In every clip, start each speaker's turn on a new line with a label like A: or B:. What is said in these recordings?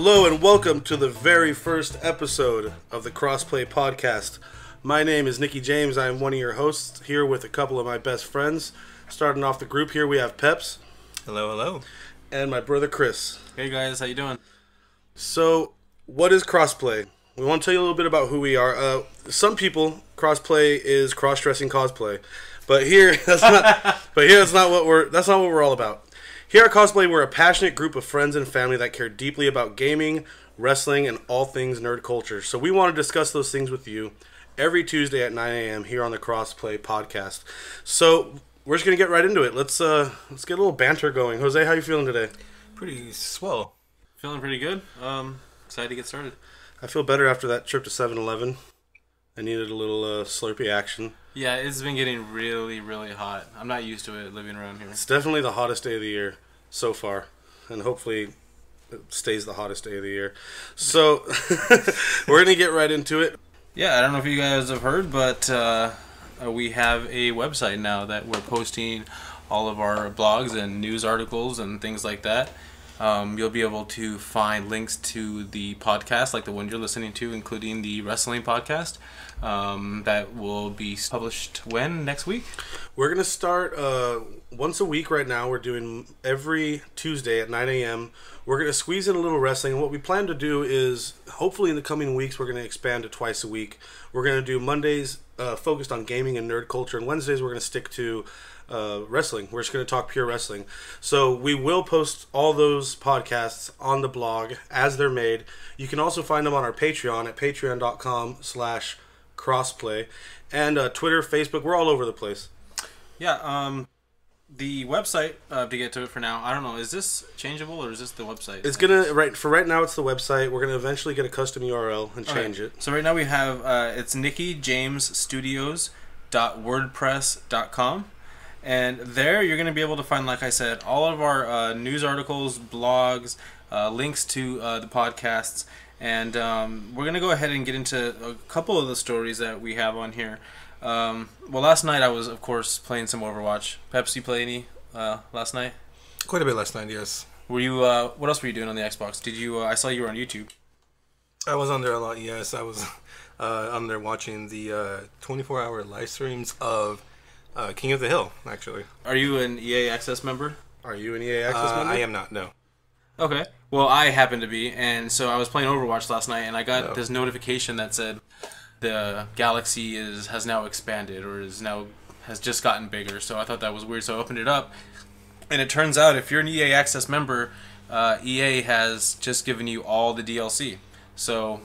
A: Hello and welcome to the very first episode of the Crossplay Podcast. My name is Nicky James. I am one of your hosts here with a couple of my best friends. Starting off the group here, we have Peps
B: Hello, hello.
A: and my brother Chris.
C: Hey guys, how you doing?
A: So, what is crossplay? We want to tell you a little bit about who we are. Uh, some people crossplay is cross-dressing cosplay, but here that's not. but here that's not what we're. That's not what we're all about. Here at Crossplay, we're a passionate group of friends and family that care deeply about gaming, wrestling, and all things nerd culture. So we want to discuss those things with you every Tuesday at 9 a.m. here on the Crossplay Podcast. So we're just gonna get right into it. Let's uh let's get a little banter going. Jose, how you feeling today?
B: Pretty swell.
C: Feeling pretty good. Um, excited to get started.
A: I feel better after that trip to 7-Eleven. I needed a little uh, Slurpee action.
C: Yeah, it's been getting really, really hot. I'm not used to it living around here.
A: It's definitely the hottest day of the year so far, and hopefully it stays the hottest day of the year. So we're gonna get right into it.
C: Yeah, I don't know if you guys have heard, but uh, uh, we have a website now that we're posting all of our blogs and news articles and things like that. Um, you'll be able to find links to the podcast, like the one you're listening to, including the wrestling podcast, um, that will be published when next week.
A: We're gonna start uh, once a week right now. We're doing every Tuesday at 9 a.m. We're gonna squeeze in a little wrestling. And what we plan to do is, hopefully, in the coming weeks, we're gonna expand to twice a week. We're gonna do Mondays uh, focused on gaming and nerd culture, and Wednesdays we're gonna stick to uh, wrestling. We're just gonna talk pure wrestling. So we will post all those podcasts on the blog as they're made. You can also find them on our Patreon at patreon.com/slash crossplay and uh, Twitter, Facebook. We're all over the place.
C: Yeah, um, the website uh, to get to it for now. I don't know. Is this changeable or is this the website?
A: It's gonna right for right now. It's the website. We're gonna eventually get a custom URL and change it.
C: So right now we have uh, it's Nicky James Studios wordpress.com and there you're going to be able to find like i said all of our uh, news articles blogs uh, links to uh, the podcasts. And um, we're going to go ahead and get into a couple of the stories that we have on here. Um, well last night i was of course playing some overwatch. Pepsi play any uh, last night?
B: Quite a bit last night, yes.
C: were you uh, what else were you doing on the xbox? Did you uh, i saw you were on youtube.
B: I was on there a lot, yes. I was uh, on there watching the uh, 24 hour live streams of uh, King of the Hill, actually.
C: are you an ea access member
A: Are you an EA Access
B: Uh,
A: member?
B: I am not, no.
C: Okay. Well, I happen to be, and so I was playing Overwatch last night, and I got
B: Oh.
C: this notification that said the galaxy is has now expanded or is now has just gotten bigger. So I thought that was weird. So I opened it up, and it turns out if you're an EA Access member, uh, EA has just given you all the DLC. So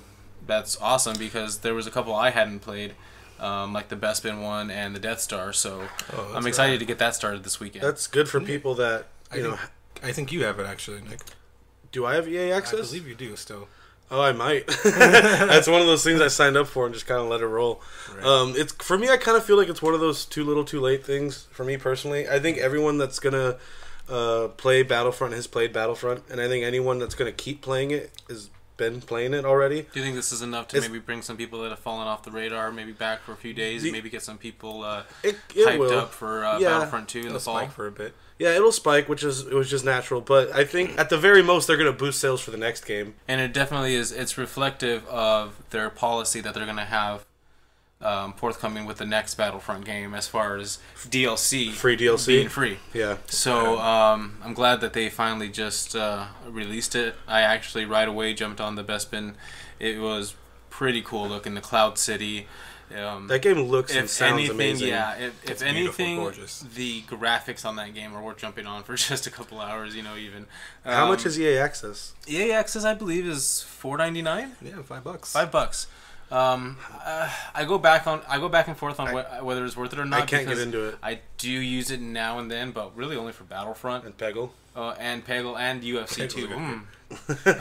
C: that's awesome because there was a couple I hadn't played. Um, like the Bespin one and the Death Star, so
B: Oh,
C: I'm excited to get that started this weekend.
A: That's good for people that
B: I
A: know.
B: think, I think you have it, actually, Nick.
A: Do I have EA access?
B: I believe you do still.
A: Oh, I might. That's one of those things I signed up for and just kind of let it roll.
B: Right.
A: Um, it's for me. I kind of feel like it's one of those too little, too late things for me personally. I think everyone that's gonna uh, play Battlefront has played Battlefront, and I think anyone that's gonna keep playing it has been playing it already.
C: Do you think this is enough to
A: It's-
C: maybe bring some people that have fallen off the radar maybe back for a few days,
A: The-
C: and maybe get some people uh,
A: It, it
C: hyped
A: will.
C: up for uh,
A: Yeah.
C: Battlefront 2 in the fall?
B: spike for a bit.
A: Yeah, it'll spike, which is it was just natural. But I think at the very most they're gonna boost sales for the next game.
C: And it definitely is. It's reflective of their policy that they're going to have um, forthcoming with the next Battlefront game, as far as DLC
A: Free DLC?
C: being free.
A: Yeah.
C: So um, I'm glad that they finally just uh, released it. I actually right away jumped on the Bespin. It was pretty cool looking. The Cloud City. Um,
A: That game looks and sounds
C: anything,
A: amazing.
C: yeah. If, if anything,
B: gorgeous.
C: the graphics on that game are worth jumping on for just a couple hours. You know, even.
A: How much
C: Um,
A: is EA Access?
C: EA Access? I believe is four ninety nine,
B: Yeah, five bucks.
C: five bucks. Um, uh, I go back on. I go back and forth on wh- whether it's worth it or not.
A: I can't get into it.
C: I do use it now and then, but really only for Battlefront
A: And Peggle.
C: uh, and Peggle and UFC too. Hmm.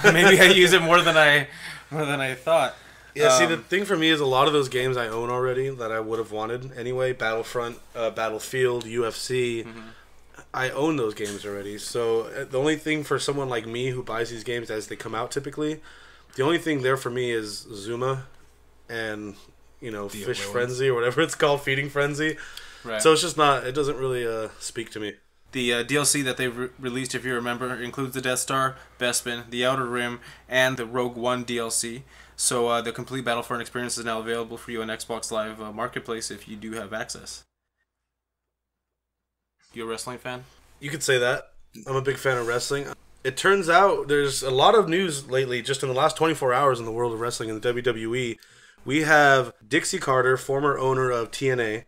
C: Maybe I use it more than I more than I thought.
A: Yeah, see,
C: Um,
A: the thing for me is a lot of those games I own already that I would have wanted anyway. Battlefront, uh, Battlefield, UFC.
C: Mm-hmm.
A: I own those games already. So uh, the only thing for someone like me who buys these games as they come out typically, the only thing there for me is Zuma and, you know,
B: The
A: Fish. Frenzy or whatever it's called, Feeding Frenzy.
C: Right.
A: So it's just not, it doesn't really uh, speak to me.
C: The uh, DLC that they've re- released, if you remember, includes the Death Star, Bespin, the Outer Rim, and the Rogue One DLC. So uh, the complete Battlefront experience is now available for you on Xbox Live uh, Marketplace if you do have access. You a wrestling fan?
A: You could say that. I'm a big fan of wrestling. It turns out there's a lot of news lately, just in the last 24 hours in the world of wrestling in the WWE. We have Dixie Carter, former owner of TNA,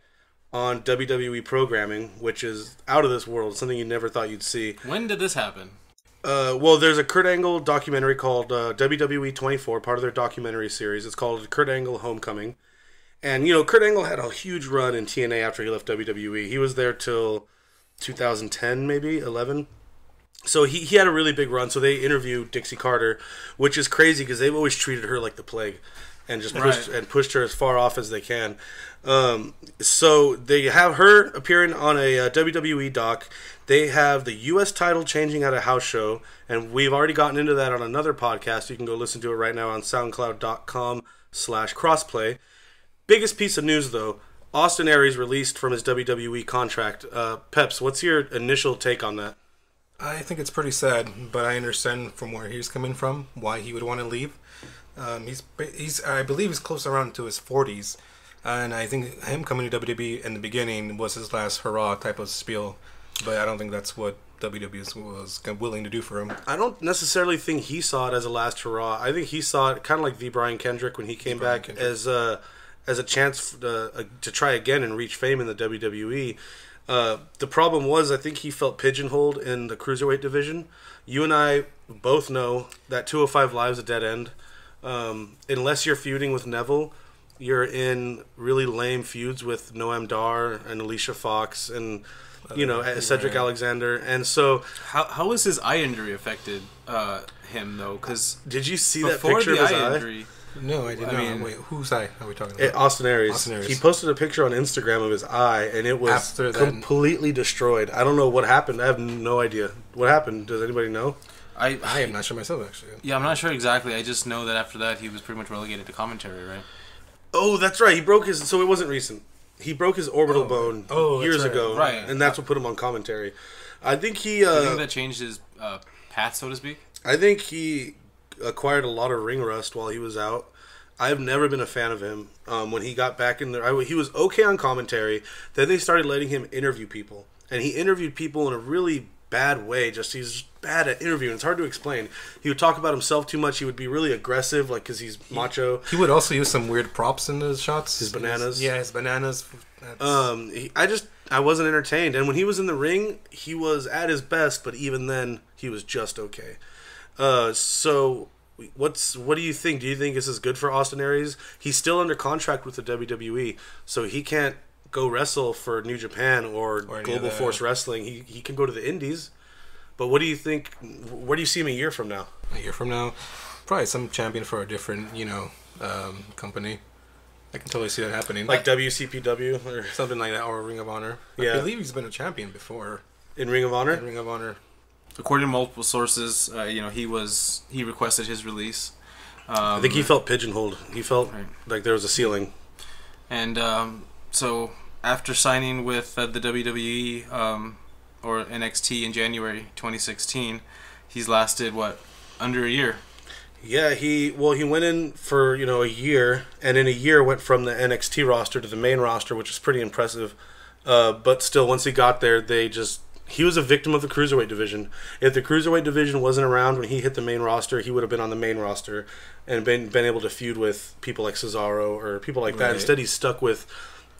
A: on WWE programming, which is out of this world, something you never thought you'd see.
C: When did this happen?
A: Uh, well, there's a Kurt Angle documentary called uh, WWE 24, part of their documentary series. It's called Kurt Angle Homecoming. And, you know, Kurt Angle had a huge run in TNA after he left WWE. He was there till 2010, maybe 11. So he, he had a really big run. So they interviewed Dixie Carter, which is crazy because they've always treated her like the plague and just pushed
C: Right.
A: and pushed her as far off as they can. Um, so they have her appearing on a uh, WWE doc. They have the U.S. title changing at a house show, and we've already gotten into that on another podcast. You can go listen to it right now on SoundCloud.com slash crossplay. Biggest piece of news though, Austin Aries released from his WWE contract. Uh, Peps, what's your initial take on that?
B: I think it's pretty sad, but I understand from where he's coming from why he would want to leave. Um, he's he's I believe he's close around to his forties, and I think him coming to WWE in the beginning was his last hurrah type of spiel. But I don't think that's what WWE was willing to do for him.
A: I don't necessarily think he saw it as a last hurrah. I think he saw it kind of like the Brian Kendrick when he came
B: Brian
A: back
B: Kendrick.
A: as a as a chance uh, uh, to try again and reach fame in the WWE. Uh, the problem was, I think he felt pigeonholed in the cruiserweight division. You and I both know that 205 Live's a dead end. Um, unless you're feuding with Neville, you're in really lame feuds with Noam Dar and Alicia Fox and you know Cedric
B: right.
A: Alexander. And so,
C: How how has his eye injury affected uh, him though? Because
A: did you see that picture
C: the
A: of his
C: eye
A: eye?
C: injury,
B: No, I did
C: I
B: not.
C: mean-
B: Wait, whose eye are we talking
A: Eh,
B: about?
A: Austin Aries.
B: Austin Aries.
A: He posted a picture on Instagram of his eye, and it was
B: After that-
A: completely destroyed. I don't know what happened. I have no idea what happened. Does anybody know?
C: I
B: I am not sure myself actually.
C: yeah, I'm not sure exactly. I just know that after that he was pretty much relegated to commentary, right?
A: Oh, that's right. He broke his. So it wasn't recent. He broke his orbital
B: Oh.
A: bone
B: Oh,
A: years
B: right.
A: ago,
C: Right.
A: And that's what put him on commentary. I think he.
C: I
A: Uh,
C: think that changed his uh, path, so to speak.
A: I think he acquired a lot of ring rust while he was out. I've never been a fan of him. Um, when he got back in there, I, he was okay on commentary. Then they started letting him interview people, and he interviewed people in a really bad way. Just he's bad at interviewing. It's hard to explain. He would talk about himself too much. He would be really aggressive, like because he's macho.
B: He would also use some weird props in his shots.
A: His bananas.
B: Yeah, his bananas. That's-
A: Um, he, I just I wasn't entertained. And when he was in the ring, he was at his best, but even then, he was just okay. Uh, so what's what do you think? Do you think this is good for Austin Aries? He's still under contract with the WWE, so he can't go wrestle for New Japan or,
B: Or
A: Global
B: of the-
A: Force Wrestling. He he can go to the Indies. But what do you think? Where do you see him a year from now?
B: a year from now, probably some champion for a different, you know, um, company. I can totally see that happening.
A: Like WCPW or
B: something like that, or Ring of Honor.
A: Yeah.
B: I believe he's been a champion before.
A: in Ring of Honor?
B: Ring of Honor.
C: According to multiple sources, uh, you know he was he requested his release. Um,
A: I think he felt pigeonholed. He felt
C: Right.
A: like there was a ceiling.
C: And um, so after signing with uh, the WWE um, or NXT in January 2016, he's lasted what under a year.
A: Yeah, he well he went in for you know a year, and in a year went from the NXT roster to the main roster, which is pretty impressive. Uh, but still, once he got there, they just he was a victim of the cruiserweight division. If the cruiserweight division wasn't around when he hit the main roster, he would have been on the main roster and been been able to feud with people like Cesaro or people like that.
B: Right.
A: Instead, he's stuck with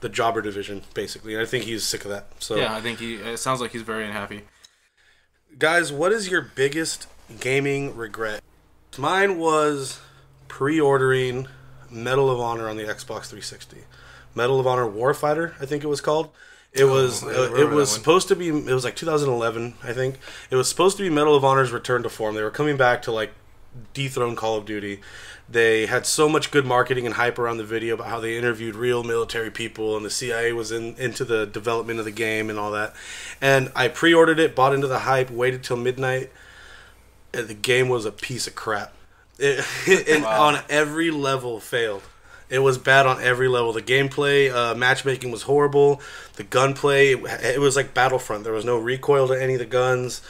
A: the jobber division basically, and I think he's sick of that. So
C: Yeah, I think he. It sounds like he's very unhappy.
A: guys, what is your biggest gaming regret? Mine was pre-ordering Medal of Honor on the Xbox 360. Medal of Honor Warfighter, I think it was called. It was
B: I
A: uh, it was supposed to be it was like 2011, I think. It was supposed to be Medal of Honor's return to form. They were coming back to like dethrone Call of Duty. They had so much good marketing and hype around the video about how they interviewed real military people and the CIA was in into the development of the game and all that. And I pre-ordered it, bought into the hype, waited till midnight. And the game was a piece of crap. It, it
C: Wow.
A: on every level failed. It was bad on every level. The gameplay, uh, matchmaking was horrible. The gunplay, it, it was like Battlefront. There was no recoil to any of the guns.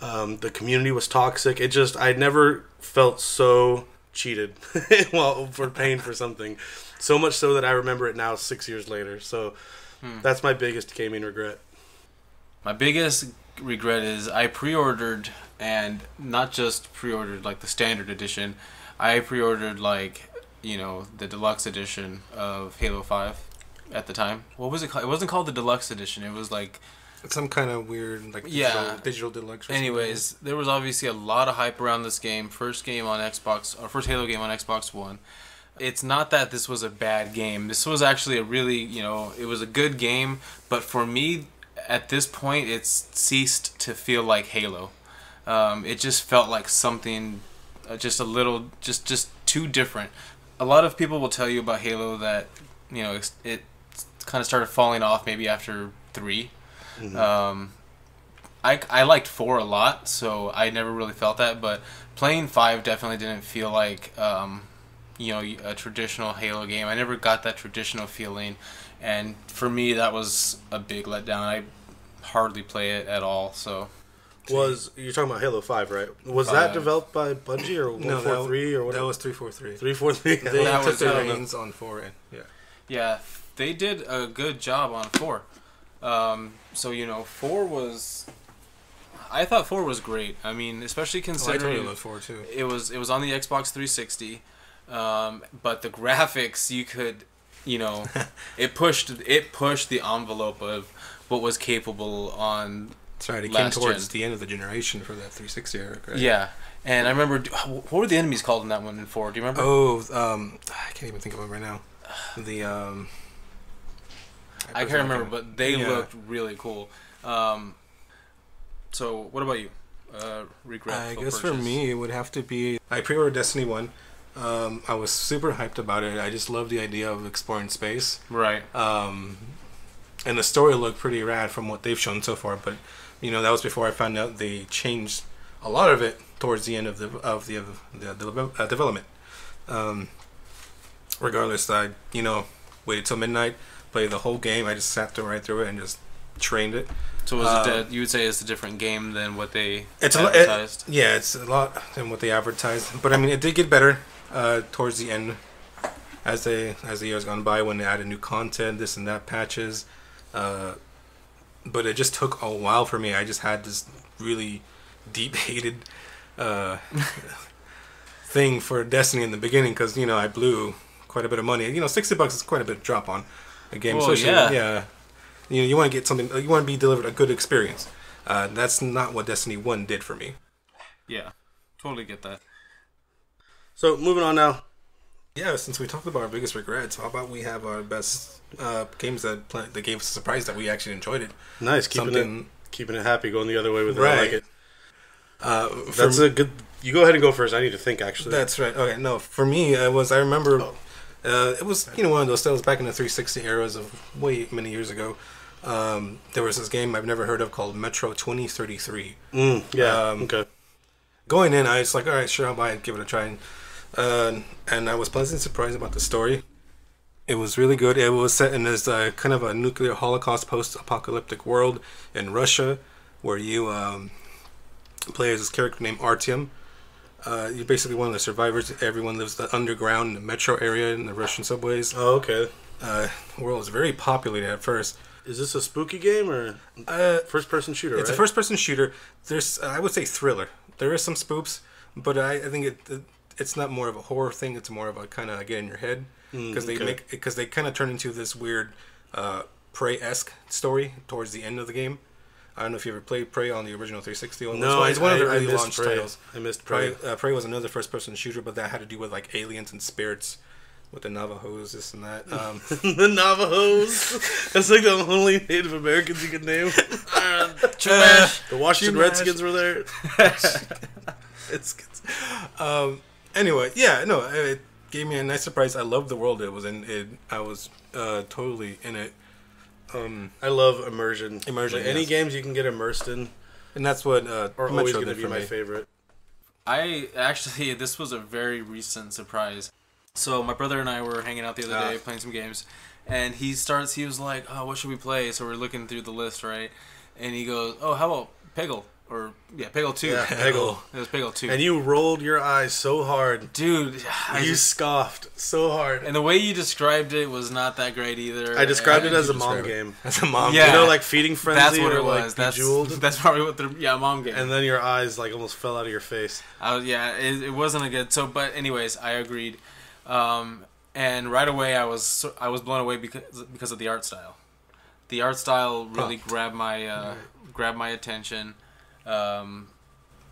A: Um, the community was toxic. It just, I never felt so cheated while for paying for something. So much so that I remember it now, six years later. So that's my biggest gaming regret.
C: My biggest regret is I pre-ordered and not just pre-ordered like the standard edition. I pre-ordered like you know the deluxe edition of Halo Five at the time. What was it called? It wasn't called the deluxe edition. It was like
B: It's some kind of weird like
C: Yeah.
B: digital, digital deluxe. or something.
C: Anyways, there was obviously a lot of hype around this game. First game on Xbox, or first Halo game on Xbox One. It's not that this was a bad game. This was actually a really, you know, it was a good game. But for me, at this point, it's ceased to feel like Halo. Um, it just felt like something, uh, just a little, just just too different. A lot of people will tell you about Halo that, you know, it's- it kind of started falling off maybe after 3 Um, I, I liked four a lot, so I never really felt that. But playing five definitely didn't feel like um, you know a traditional Halo game. I never got that traditional feeling, and for me that was a big letdown. I hardly play it at all. So
A: Was you're talking about Halo Five, right? Was that developed by Bungie or one
B: No,
A: four three or what?
B: that was three four three.
A: three four three.
B: They
C: That
B: took
C: was-
B: their
C: I don't know.
B: reins on four. And, yeah.
C: yeah, they did a good job on four. Um, so you know four was. I thought four was great. I mean, especially
B: Oh, I
C: considering
B: four too.
C: it was it was on the Xbox 360, um, but the graphics you could, you know, it pushed it pushed the envelope of what was capable on.
B: Sorry. It came towards
C: gen.
B: the end of the generation for that 360 era. Right?
C: Yeah, and I remember what were the enemies called in that one in four? Do you remember?
B: Oh, um, I can't even think of them right now. The um.
C: I can't remember, but they
B: Yeah.
C: looked really cool. Um, so what about you? Uh, regret.
B: I guess for me, it would have to be. I pre-ordered Destiny One. Um, I was super hyped about it. I just love the idea of exploring space.
C: right?
B: Um, and the story looked pretty rad from what they've shown so far. But you know, that was before I found out they changed a lot of it towards the end of the of the of the, the uh, development. Um, regardless, I you know waited till midnight, played the whole game. I just sat through right through it and just trained it.
C: So was
B: uh,
C: it? You would say it's a different game than what they
B: It's a lot.
C: advertised.
B: It, yeah, it's a lot than what they advertised. But I mean, it did get better uh, towards the end, as they as the years gone by when they added new content, this and that patches. Uh, but it just took a while for me. I just had this really deep hated uh, thing for Destiny in the beginning because you know I blew quite a bit of money. You know, sixty bucks is quite a bit of drop on a game.
C: Well,
B: especially,
C: yeah.
B: yeah. You know, you want to get something. You want to be delivered a good experience. Uh, that's not what Destiny One did for me.
C: Yeah, totally get that.
A: So moving on now.
B: Yeah, since we talked about our biggest regrets, how about we have our best uh, games that play, that gave us a surprise that we actually enjoyed it.
A: Nice, keeping
B: Something-
A: it keeping it happy, going the other way with it. I like it.
B: Uh, for
A: That's a good. You go ahead and go first. I need to think actually.
B: That's right. Okay, no, for me, it was. I remember,
A: Oh.
B: Uh, it was you know one of those. Was back in the 360 eras of way many years ago. Um, there was this game I've never heard of called Metro 2033.
A: Mm, yeah.
B: Um,
A: okay.
B: Going in, I was like, all right, sure, I'll buy it, give it a try, and, uh, and I was pleasantly surprised about the story. It was really good. It was set in this uh, kind of a nuclear holocaust post-apocalyptic world in Russia, where you um, play as this character named Artyom. Uh, you're basically one of the survivors. Everyone lives the underground in the metro area in the Russian subways.
A: Oh, okay.
B: Uh, the world was very populated at first.
A: Is this a spooky game or
B: Uh,
A: first person shooter?
B: It's
A: right?
B: a first person shooter. There's, I would say, thriller. There is some spooks, but I, I think it, it it's not more of a horror thing. It's more of a kind of get in your head because they
A: okay.
B: make because they kind of turn into this weird uh, Prey esque story towards the end of the game. I don't know if you ever played Prey on the original 360 one.
A: No,
B: it's one of the
A: I- I
B: early launch
A: Prey.
B: titles.
A: I missed
B: Prey.
A: Prey.
B: Uh, Prey was another first person shooter, but that had to do with like aliens and spirits. With the Navajos, this and that. Um,
A: the Navajos. That's like the only Native Americans you could name.
C: Trash.
A: The Washington
B: Chumash.
A: Redskins were there. it's
B: um, anyway, yeah, no, it gave me a nice surprise. I loved the world it was in. It, I was uh, totally in it. Um,
A: I love immersion.
B: Immersion,
A: Like, any games you can get immersed in
B: and that's what uh,
A: are always going to be my
B: me.
A: favorite.
C: I actually this was a very recent surprise. So my brother and I were hanging out the other
A: Ah.
C: day playing some games, and he starts. He was like, "Oh, what should we play?" So we're looking through the list, right? And he goes, "Oh, how about Peggle or yeah, Peggle two?
A: Yeah, Peggle.
C: It was Peggle two.
A: And you rolled your eyes so hard.
C: dude, I
A: you
C: just,
A: scoffed so hard.
C: and the way you described it was not that great either.
A: I described
C: And-
A: it as a mom
B: it?
A: game.
B: As a mom.
C: Yeah.
A: You know, like feeding frenzy
C: That's what
A: or
C: it
A: like
C: was. That's
A: bejeweled.
C: that's probably what the yeah mom game.
A: and then your eyes like almost fell out of your face.
C: I was, yeah, it, it wasn't a good. So, but anyways, I agreed, um, and right away I was I was blown away because because of the art style. The art style really grabbed my uh, grabbed my attention, um,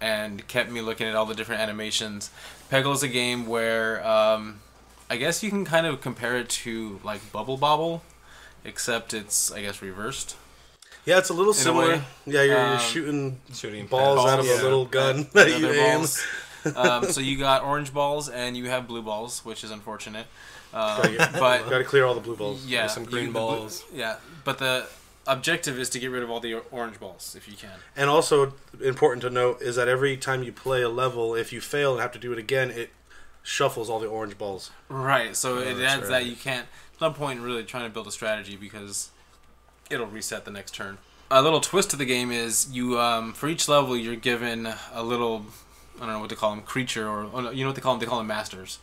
C: and kept me looking at all the different animations. Peggle is a game where um, I guess you can kind of compare it to like Bubble Bobble, except it's I guess reversed.
A: Yeah, it's a little similar.
C: way.
A: Yeah, you're, you're
C: Um,
A: shooting
B: Shooting
A: balls out of
C: balls,
A: a little gun
C: Yeah,
A: that you
C: they're
A: aim.
C: um, so you got orange balls and you have blue balls, which is unfortunate. Um,
A: Gotta get-
C: but
A: Gotta clear all the blue balls.
C: yeah,
B: There's some
C: you-
B: green
C: blue-
B: balls.
C: yeah, but the objective is to get rid of all the orange balls if you can.
A: And also important to note is that every time you play a level, if you fail and have to do it again, it shuffles all the orange balls.
C: Right. So it adds
B: right.
C: that you can't. No point in really trying to build a strategy because it'll reset the next turn. A little twist to the game is you um, for each level you're given a little I don't know what to call them creature or oh, you know what they call them they call them masters.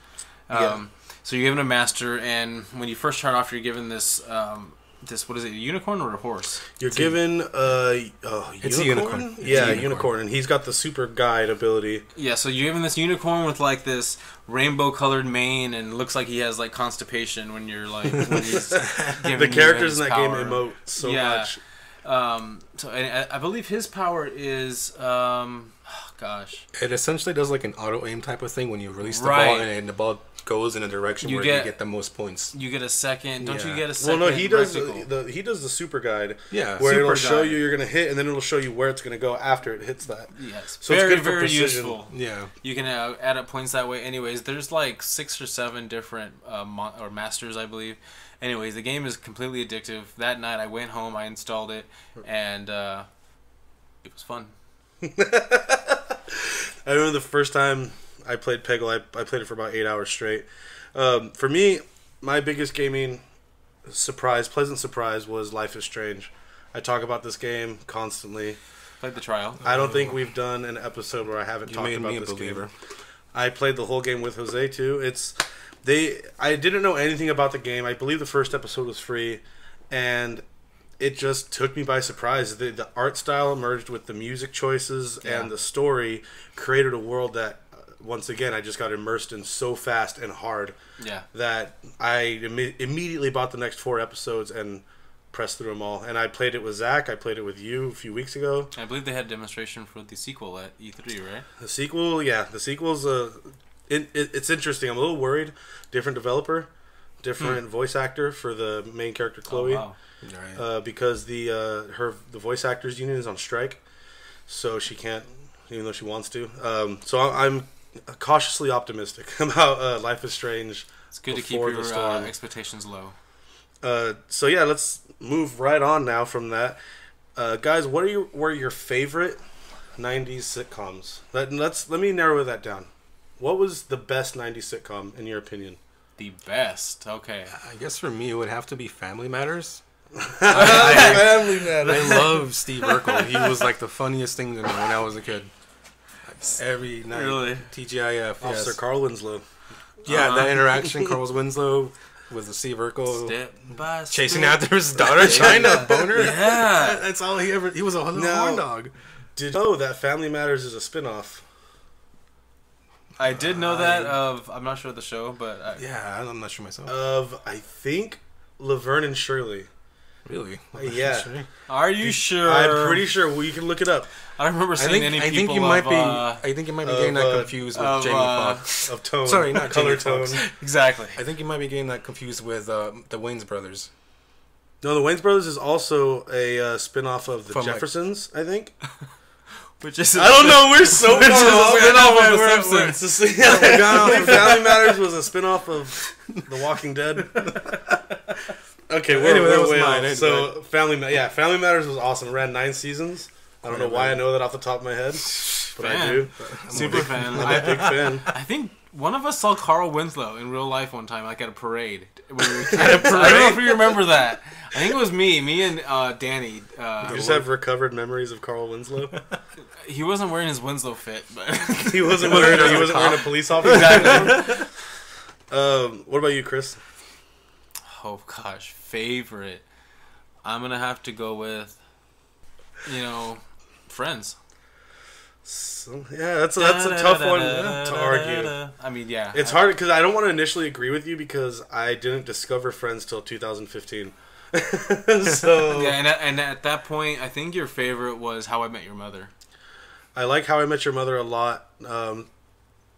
C: Um,
A: Yeah.
C: So you're given a master, and when you first start off, you're given this um, this what is it, a unicorn or a horse?
A: You're
B: It's
A: given a, a
B: It's a
A: unicorn?
B: unicorn. It's
A: Yeah,
B: a
A: a
B: unicorn.
A: unicorn. and he's got the super guide ability.
C: Yeah, so you're given this unicorn with like this rainbow colored mane, and it looks like he has like constipation when you're like when he's giving
A: The
C: you
A: characters
C: his
A: in that
C: power.
A: game emote so
C: Yeah.
A: much.
C: Um, so and I, I believe his power is um, gosh,
B: It essentially does like an auto aim type of thing when you release the
C: Right.
B: ball and, and the ball goes in a direction
C: You
B: where
C: get-
B: you get the most points.
C: you get a second. Don't you get a second?
A: Well, no, he does the, the he does the super guide
B: Yeah,
A: where it'll
C: super
A: show
C: guide.
A: you you're gonna hit, and then it'll show you where it's gonna go after it hits that.
C: Yes,
A: So it's
C: very
A: good for
C: very
A: precision.
C: useful.
B: Yeah.
C: You can uh, add up points that way. Anyways, there's like six or seven different uh, mo- or masters, I believe. Anyways, the game is completely addictive. That night, I went home, I installed it, and uh, it was fun.
A: I remember the first time I played Peggle, I, I played it for about eight hours straight. Um, for me, my biggest gaming surprise, pleasant surprise, was Life is Strange. I talk about this game constantly.
C: Played the trial.
A: I don't think we've done an episode where I haven't
B: You
A: talked
B: made
A: about
B: me a
A: this
B: believer.
A: game. I played the whole game with Jose too. It's they. I didn't know anything about the game. I believe the first episode was free, and it just took me by surprise. The, the art style merged with the music choices
C: Yeah.
A: and the story created a world that, uh, once again, I just got immersed in so fast and hard
C: Yeah.
A: that I imme- immediately bought the next four episodes and pressed through them all. And I played it with Zach. I played it with you a few weeks ago.
C: I believe they had a demonstration for the sequel at E3, right?
A: The sequel, yeah, the sequel's uh, it, it, it's interesting. I'm a little worried. Different developer, different voice actor for the main character Chloe,
C: Hmm. Oh, wow.
B: Right.
A: uh, because the uh, her the voice actors union is on strike, so she can't, even though she wants to. Um, so I- I'm cautiously optimistic about uh, Life is Strange.
C: It's good to keep your uh, expectations low.
A: Uh, so yeah, let's move right on now from that. Uh, guys, what are your were your favorite '90s sitcoms? Let, let's let me narrow that down. What was the best '90s sitcom in your opinion?
C: The best. Okay.
B: I guess for me it would have to be Family Matters.
A: Family Man.
B: I love Steve Urkel. He was like the funniest thing to me when I was a kid. Every night,
C: Really?
B: TGIF.
A: Officer
B: Yes.
A: Carl Winslow.
B: Yeah,
C: Uh-huh.
B: that interaction, Carl Winslow with the Steve Urkel
C: Step by step.
B: chasing after his daughter, trying to boner.
C: Yeah.
B: That's all he ever. He was a little horn dog.
A: Did you know that Family Matters is a spin-off?
C: I did know that of I'm not sure of the show, but I,
B: Yeah, I'm not sure myself.
A: of I think Laverne and Shirley.
B: really?
A: yeah.
B: Sure.
C: are you sure?
A: I'm pretty sure. Well, you can look it up.
C: I don't remember
B: I
C: seeing
B: think
C: any
B: I think you might be.
C: uh,
B: I think you might be
A: of,
B: getting that
A: uh,
B: confused with
C: of,
B: Jamie
C: uh,
B: Foxx.
A: Of tone.
B: Sorry, not
A: color
B: Jamie
A: tone.
C: Exactly.
B: I think you might be getting that confused with uh, the Wayans brothers.
A: No, the Wayans Brothers is also a uh, spin-off of the
B: From, like-
A: Jeffersons. I think.
C: Which is
A: I don't know. We're so
C: Which is a
A: far off.
C: spin-off of The
A: We're- we're-
C: Simpsons.
A: It's a, yeah, I think Family Matters was a spin-off of The Walking Dead. Okay, we're,
B: Anyway,
A: we're way
B: mine,
A: off. So Family, yeah, Family Matters was awesome. Ran nine seasons. I don't know why I know that off the top of my head. But I
C: Fan.
A: do.
C: Super fan.
A: I'm a
C: I,
A: big fan.
C: I think one of us saw Carl Winslow in real life one time, like at a parade. When we were kids. I don't know if you remember that. I think it was me, me and uh, Danny. Uh,
A: You just have recovered memories of Carl Winslow.
C: he wasn't wearing his Winslow fit, but
A: he wasn't wearing. He wasn't wearing a police officer.
C: exactly.
A: Um, what about you, Chris?
C: Oh gosh, favorite. I'm gonna have to go with, you know, Friends.
A: So, yeah, that's a, that's a tough one to argue.
C: I mean, yeah,
A: It's hard because I don't want to initially agree with you because I didn't discover Friends till 2015. so
C: Yeah, and at, and at that point, I think your favorite was How I Met Your Mother.
A: I like How I Met Your Mother a lot. Um,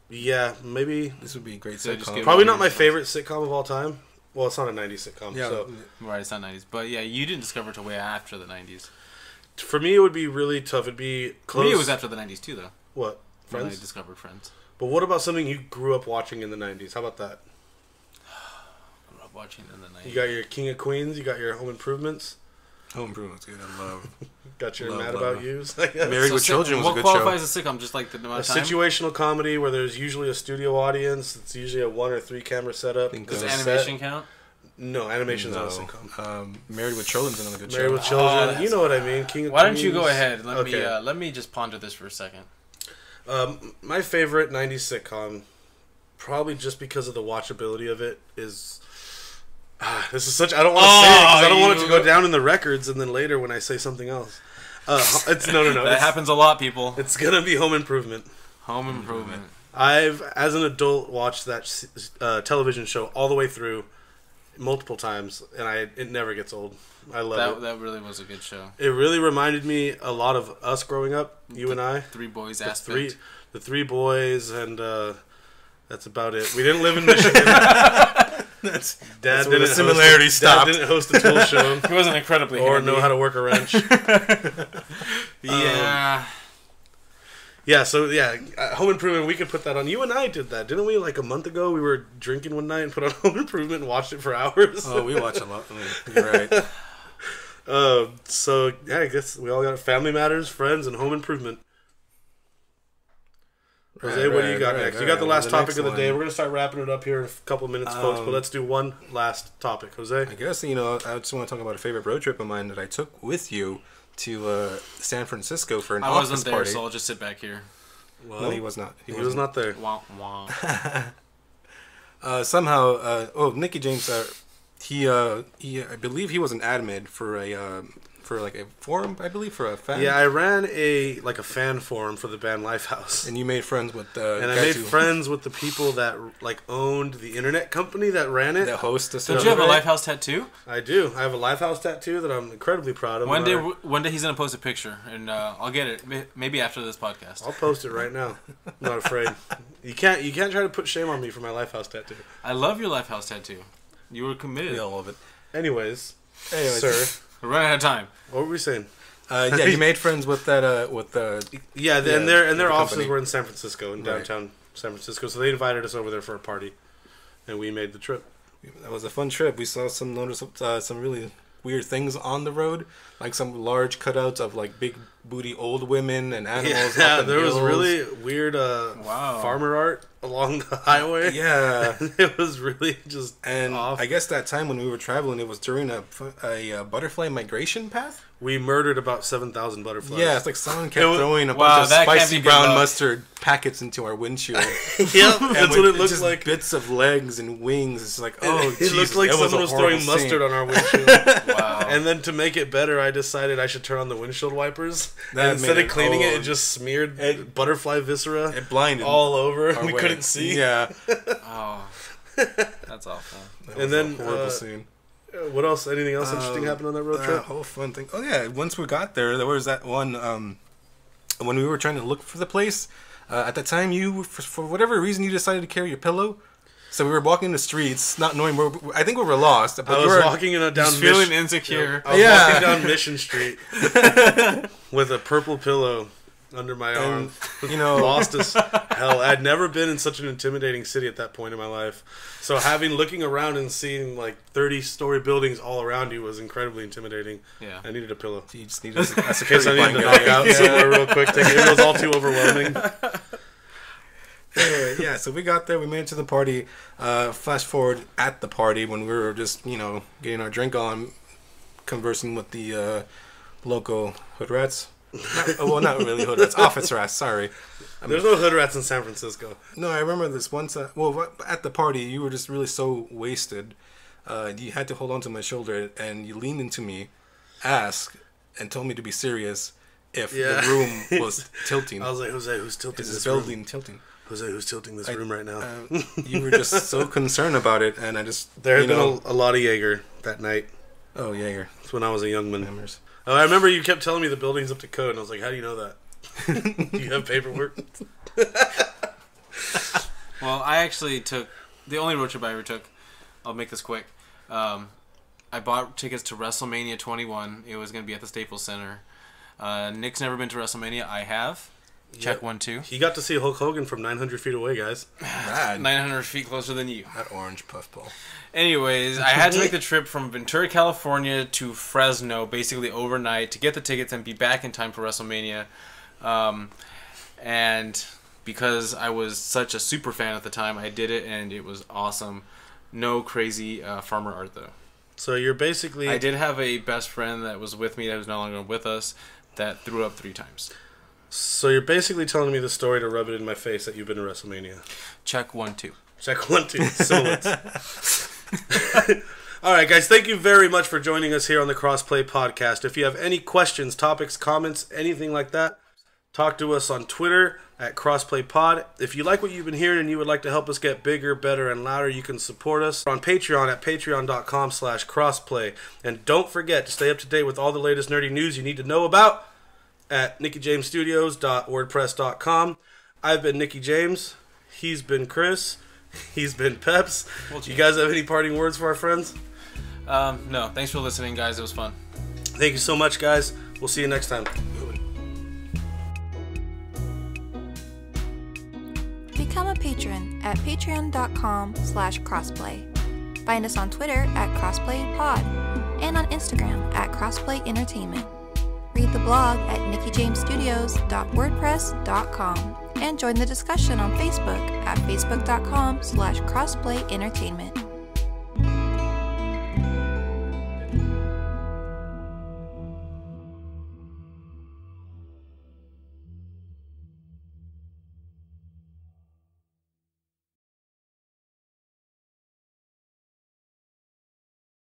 A: yeah, maybe
B: This would be a great
C: So
B: sitcom.
C: give-
A: probably not my favorite sitcom of all time. Well, it's not a 90s sitcom.
B: yeah,
A: So
C: Right, it's not '90s, but yeah, you didn't discover it till way after the '90s.
A: For me, it would be really tough. It'd be
C: For me, it was after the '90s too, though.
A: what
C: When I
A: Friends?
C: discovered Friends.
A: But what about something you grew up watching in the 90s? How about that?
C: I grew up watching in the '90s.
A: You got your King of Queens. You got your Home Improvements.
B: Home Improvement was good. I love.
A: Got your
B: Love,
A: Mad
B: love,
A: About
B: love.
A: Yous.
B: Married with Children was
C: what
B: a good show.
C: What qualifies as a sitcom? Just like the amount
A: a
C: of time.
A: situational comedy where there's usually a studio audience. It's usually a one or three camera setup.
C: Does animation
A: set.
C: count?
A: No, animation's
B: No.
A: not a sitcom.
B: Um, Married with Children's another good
A: Married
B: show.
A: with Children.
C: that's
A: you know what I mean. King of
C: Why don't you go ahead? Let me uh, let me just ponder this for a second.
A: Um, my favorite '90s sitcom, probably just because of the watchability of it, is. Ah, this is such. I don't want to say it because I don't want it to go down in the records, and then later when I say something else, uh, it's no, no, no.
C: that happens a lot, people.
A: It's gonna be Home Improvement.
C: Home Improvement.
A: I've, as an adult, watched that uh, television show all the way through, multiple times, and I it never gets old. I love
C: That
A: it.
C: that really was a good show.
A: It really reminded me a lot of us growing up, you and I.
C: Three boys
A: The
C: aspect.
A: three, the three boys, and uh, that's about it. We didn't live in Michigan.
B: That's
A: Dad
B: That's
A: didn't
B: the similarities
A: host, Dad didn't host a tool show
C: He wasn't incredibly
A: or
C: handy.
A: know how to work a wrench.
C: Yeah.
A: Yeah, so yeah, uh, Home Improvement. We could put that on. You and I did that, didn't we? Like a month ago, we were drinking one night and put on Home Improvement and watched it for hours.
B: oh, we watch a lot. You're right.
A: Uh, so yeah, I guess we all got Family Matters, Friends, and Home Improvement. Jose,
B: Right,
A: what do you got
B: right,
A: next? You got the last
B: The
A: topic of the day.
B: one.
A: We're gonna start wrapping it up here in a couple of minutes, folks. But
B: Um,
A: let's do one last topic, Jose.
B: I guess you know I just want to talk about a favorite road trip of mine that I took with you to uh, San Francisco for an
C: I
B: office
C: wasn't there,
B: party.
C: so I'll just sit back here.
A: Well,
B: no, he was not.
A: He was not there.
C: Wah, wah.
B: Uh, somehow, uh, oh, Nicky James, uh, he, uh, he, I believe he was an admin for a, uh, for like a forum, I believe, for a fan.
A: Yeah, I ran a like a fan forum for the band Lifehouse.
B: and you made friends with uh,
A: and I made
B: who-
A: friends with the people that like owned the internet company that ran it.
B: that host the
C: Don't you have a Lifehouse tattoo?
A: I do. I have a Lifehouse tattoo that I'm incredibly proud of.
C: One day,
A: and
C: one day he's gonna post a picture, and uh, I'll get it. Maybe after this podcast.
A: I'll post it right now. I'm not afraid. You can't. You can't try to put shame on me for my Lifehouse tattoo.
C: I love your Lifehouse tattoo. You were committed.
B: Yeah, all of it.
A: Anyways,
B: Anyways,
A: sir,
C: We're running out of time.
A: what were we saying?
B: uh, yeah, you made friends with that, uh, with the
A: Yeah,
B: Yeah,
A: and their and their
B: the
A: offices
B: company.
A: were in San Francisco, in
B: Right.
A: downtown San Francisco. So they invited us over there for a party, and we made the trip.
B: that was a fun trip. We saw some notice, uh, some really weird things on the road, like some large cutouts of like big booty old women and animals.
A: Yeah,
B: up in
A: there was really weird uh,
C: Wow.
A: farmer art along the highway.
B: yeah.
A: it was really just
B: And
A: off.
B: I guess that time when we were traveling, it was during a, a, uh butterfly migration path.
A: we murdered about seven thousand butterflies.
B: Yeah, it's like someone kept
A: It wa-
B: throwing a
C: Wow,
B: bunch of spicy brown
C: luck.
B: mustard packets into our windshield.
A: yep,
B: And
A: that's what it looks
B: just
A: like.
B: Bits of legs and wings. It's like, oh,
A: it
B: Jesus,
A: looked like
B: that was
A: someone
B: a
A: was throwing
B: horrible
A: mustard on our windshield.
C: Wow.
A: and then to make it better, I decided I should turn on the windshield wipers.
B: That
A: instead
B: made
A: of
B: it-
A: cleaning it, it just smeared
B: It-
A: butterfly viscera
B: It blinded
A: all over. We
B: way.
A: couldn't see.
B: Yeah,
C: oh, that's awful.
B: That
A: And
B: was a
A: then,
B: horrible
A: uh,
B: scene.
A: Uh, What else? Anything else interesting
B: Um,
A: happened on that road
B: That
A: trip?
B: whole fun thing. Oh yeah, once we got there, there was that one um, when we were trying to look for the place. Uh, at the time, you for, for whatever reason you decided to carry your pillow. So we were walking the streets, not knowing where. I think we were lost. But
A: I
B: we were,
A: walking in a down
C: Just feeling
A: Mission-
C: insecure.
A: I was
B: Yeah.
A: walking down Mission Street with a purple pillow, under my arm.
B: And, you know,
A: lost as hell. I'd never been in such an intimidating city at that point in my life. So having looking around and seeing like thirty story buildings all around you was incredibly intimidating.
C: Yeah.
A: I needed a pillow.
B: you just need a, a
A: In case I needed to
B: blanket.
A: knock out somewhere real quick. Take it. it was all too overwhelming.
B: Anyway, yeah, so we got there. We made it to the party. Uh, flash forward at the party when we were just, you know, getting our drink on, conversing with the uh, local hood rats. Not, well, not really hood rats, office rats. Sorry.
A: There's no hood rats in San Francisco.
B: No, I remember this one time. Well, at the party, you were just really so wasted. Uh, you had to hold onto my shoulder, and you leaned into me, asked, and told me to be serious if
A: Yeah.
B: the room was tilting.
A: I was like, Jose, who's tilting
B: Is
A: this
B: this building
A: room?
B: tilting?
A: Jose, who's tilting this room right now?
B: Uh, you were just so concerned about it, and I just
A: there had been
B: know,
A: a, a lot of Jaeger that night.
B: oh Jaeger
A: That's when I was a young man.
B: hammers.
A: Oh, I remember you kept telling me the building's up to code, and I was like, "How do you know that? do you have paperwork?"
C: Well, I actually took the only road trip I ever took. I'll make this quick. Um, I bought tickets to WrestleMania 21. It was going to be at the Staples Center. Uh, Nick's never been to WrestleMania. I have. Check
A: Yep.
C: one, two.
A: He got to see Hulk Hogan from 900 feet away, guys.
B: Rad.
C: 900 feet closer than you.
B: That orange puffball.
C: Anyways, I had to make the trip from Ventura, California to Fresno, basically overnight, to get the tickets and be back in time for WrestleMania. Um, and because I was such a super fan at the time, I did it, and it was awesome. No crazy uh, farmer art though.
A: So you're basically
C: I did have a best friend that was with me that was no longer with us that threw up three times.
A: So you're basically telling me the story to rub it in my face that you've been to WrestleMania.
C: Check one, two.
A: Check one, two, silhouettes. All right, guys, thank you very much for joining us here on the Crossplay Podcast. If you have any questions, topics, comments, anything like that, talk to us on Twitter at Crossplay Pod. If you like what you've been hearing and you would like to help us get bigger, better, and louder, you can support us on Patreon at patreon.com slash crossplay. And don't forget to stay up to date with all the latest nerdy news you need to know about at NickyJamesStudios.wordpress.com. I've been Nicky James. He's been Chris. He's been Peps. you guys have any parting words for our friends?
C: Um, no, thanks for listening, guys. It was fun.
A: Thank you so much, guys. We'll see you next time.
D: Become a patron at patreon.com slash crossplay. Find us on Twitter at crossplaypod and on Instagram at crossplayentertainment. Read the blog at nickyjamesstudios.wordpress.com and join the discussion on Facebook at facebook.com slash crossplayentertainment.